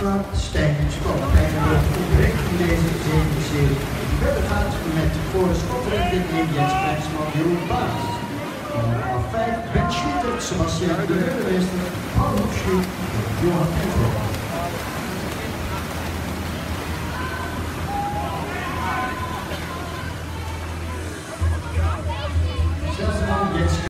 Klaar Stijn Spot. Hij wordt direct in deze zevende serie. Verder gaat met voor Scotland de Jens Krijgsman Jeroen Baas. Af 5 Ben Schlitter, Sebastian de Heulemeester, Paul Hoefschiet, Johan Enkel.